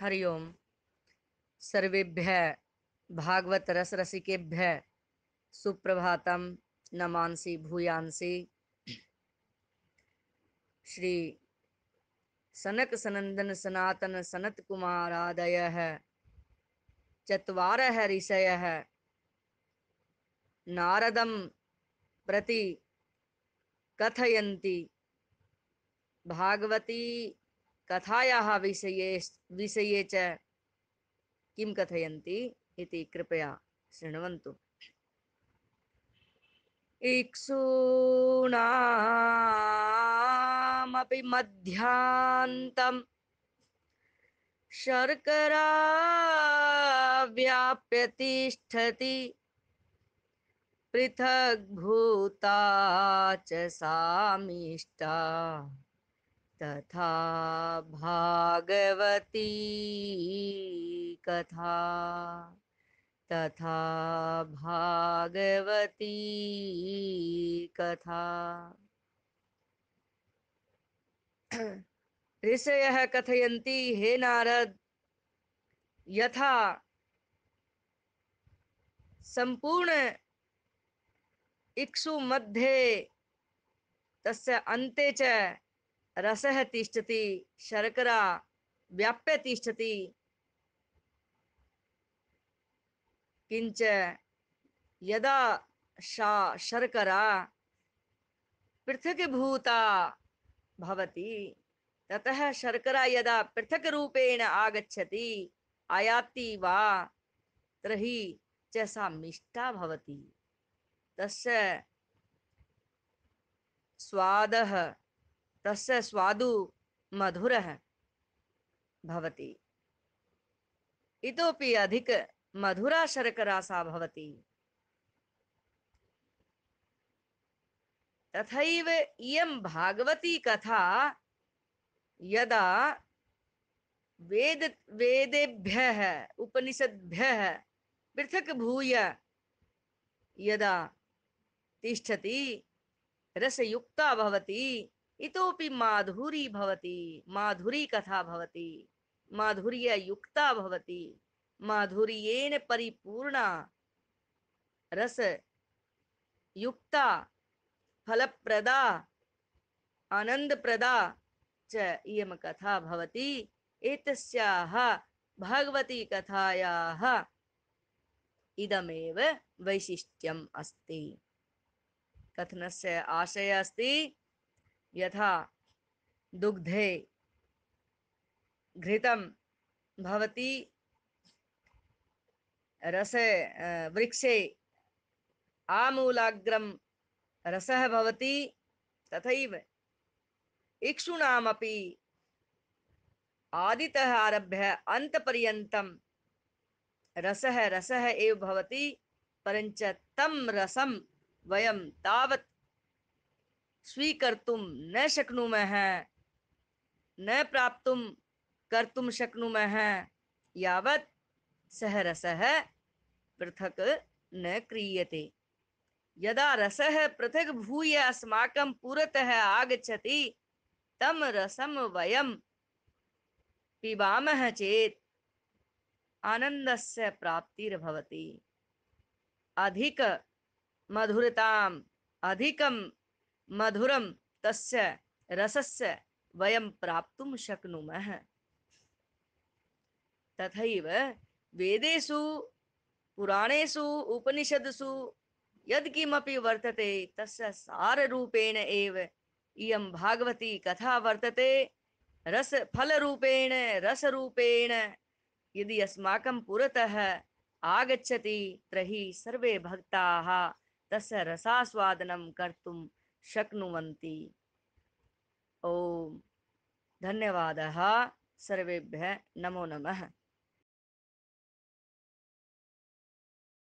हरि ओम। सर्वेभ्यः भागवत रस रसिकेभ्यः सुप्रभातम नमांसि, भूयांसि। श्री सनक सनंदन सनातन सनत कुमारादयः चत्वारः ऋषयः नारदं प्रति कथयन्ति। भागवती कथायाः विषये विषये च किं कथयन्ति इति कृपया शृण्वन्तु। इक्षूणामपि मध्यान्तम् शर्करा व्याप्य तिष्ठति पृथग्भूता च सामिष्टा। तथा भागवती कथा। तथा भागवती कथा। ऋषयः कथयन्ति, हे नारद, यथा सम्पूर्ण इक्षु मध्ये तस्य अन्ते च रसः तिष्ठति, शर्करा व्याप्य तिष्ठति। किंच यदा सा शर्करा पृथक्भूता भवति, ततः शर्करा यदा पृथक रूपेण आगच्छति, आयाति वा, तर्हि च सा मिष्टा भवति। तस्य स्वादः तस्य स्वादु मधुरः भवति। इतोपि अधिक मधुरा शर्करा सा भवति। तथैव इयं भागवती कथा यदा वेद, वेदेभ्यः, उपनिषद्भ्यः पृथक् भूय यदा तिष्ठति, रसयुक्ता भवति इतोपि माधुरी भवति, माधुरी कथा भवति माधुर्ययुक्ता भवति, माधुर्येण परिपूर्णा, रस युक्ता, फलप्रदा, आनन्दप्रदा च इयं कथा भवति। एतस्याः भगवती कथायाः इदमेव वैशिष्ट्यम् अस्ति। कथनस्य आशयः अस्ति। यथा दुग्धे घृतं भवति रसे वृक्षे आमूलाग्रं रसः भवति तथैव इक्षूणामपि आदितः आरभ्य अन्तपर्यन्तं रसः रसः एव भवति, परञ्च तं रसं वयं तावत् स्वीकर्तुं न शक्नुमः, न प्राप्तुं कर्तुं शक्नुमः, यावत् सः रसः पृथक् न क्रियते। यदा रसः पृथक् भूय अस्माकं पुरतः आगच्छति, तं रसं वयं पिबामः चेत् आनन्दस्य प्राप्तिर्भवति। अधिक मधुरताम् अधिकं मधुरं तस्य रसस्य वयं प्राप्तुं शक्नुमः। तथैव वेदेषु, पुराणेषु, उपनिषदसु यत्किमपि वर्तते, तस्य साररूपेण एव इयं भागवती कथा वर्तते। रस, फलरूपेण, रसरूपेण यदि अस्माकं पुरतः आगच्छति, तर्हि सर्वे भक्ताः तस्य रसास्वादनं कर्तुं शक्नुवन्ति। ॐ धन्यवादः सर्वेभ्यः। नमो नमः।